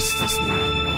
is this man?